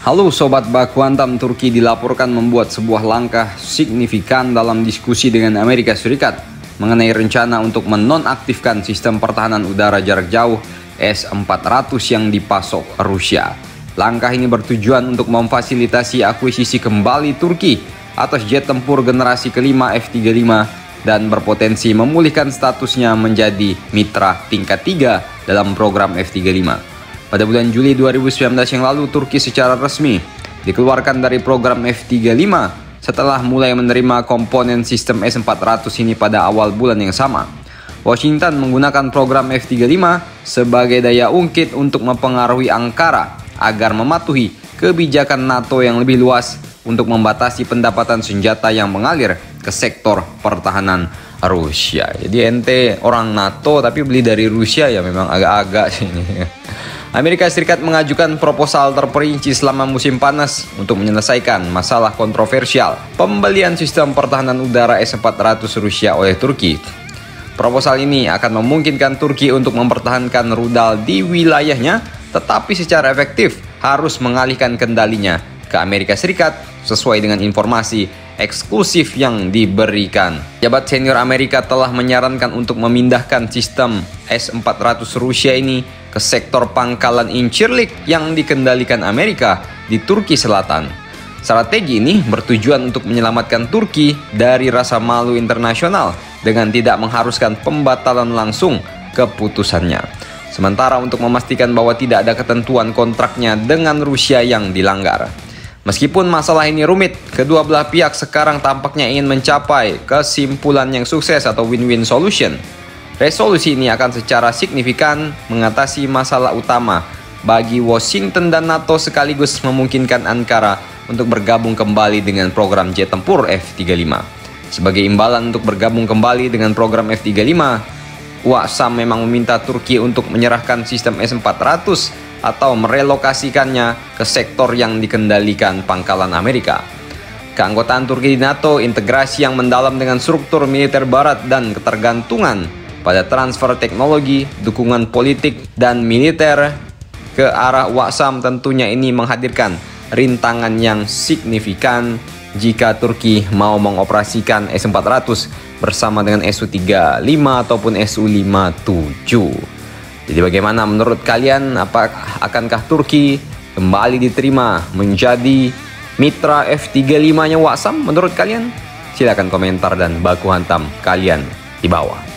Halo Sobat Baku Hantam, Turki dilaporkan membuat sebuah langkah signifikan dalam diskusi dengan Amerika Serikat mengenai rencana untuk menonaktifkan sistem pertahanan udara jarak jauh S-400 yang dipasok Rusia. Langkah ini bertujuan untuk memfasilitasi akuisisi kembali Turki atas jet tempur generasi kelima F-35 dan berpotensi memulihkan statusnya menjadi mitra tingkat 3 dalam program F-35. Pada bulan Juli 2019 yang lalu, Turki secara resmi dikeluarkan dari program F-35 setelah mulai menerima komponen sistem S-400 ini pada awal bulan yang sama. Washington menggunakan program F-35 sebagai daya ungkit untuk mempengaruhi Ankara agar mematuhi kebijakan NATO yang lebih luas untuk membatasi pendapatan senjata yang mengalir ke sektor pertahanan Rusia. Jadi ente orang NATO tapi beli dari Rusia ya memang agak-agak ini. Amerika Serikat mengajukan proposal terperinci selama musim panas untuk menyelesaikan masalah kontroversial pembelian sistem pertahanan udara S-400 Rusia oleh Turki. Proposal ini akan memungkinkan Turki untuk mempertahankan rudal di wilayahnya, tetapi secara efektif harus mengalihkan kendalinya ke Amerika Serikat sesuai dengan informasi eksklusif yang diberikan. Jabat senior Amerika telah menyarankan untuk memindahkan sistem S-400 Rusia ini ke sektor pangkalan Incirlik yang dikendalikan Amerika di Turki Selatan. Strategi ini bertujuan untuk menyelamatkan Turki dari rasa malu internasional dengan tidak mengharuskan pembatalan langsung keputusannya. Sementara untuk memastikan bahwa tidak ada ketentuan kontraknya dengan Rusia yang dilanggar. Meskipun masalah ini rumit, kedua belah pihak sekarang tampaknya ingin mencapai kesimpulan yang sukses atau win-win solution Resolusi ini akan secara signifikan mengatasi masalah utama bagi Washington dan NATO sekaligus memungkinkan Ankara untuk bergabung kembali dengan program jet tempur F-35. Sebagai imbalan untuk bergabung kembali dengan program F-35, Waksam memang meminta Turki untuk menyerahkan sistem S-400 atau merelokasikannya ke sektor yang dikendalikan pangkalan Amerika. Keanggotaan Turki di NATO, integrasi yang mendalam dengan struktur militer barat dan ketergantungan pada transfer teknologi, dukungan politik, dan militer ke arah Waksam tentunya ini menghadirkan rintangan yang signifikan jika Turki mau mengoperasikan S-400 bersama dengan Su-35 ataupun Su-57. Jadi bagaimana menurut kalian apakah akankah Turki kembali diterima menjadi mitra F-35-nya Waksam menurut kalian? Silahkan komentar dan baku hantam kalian di bawah.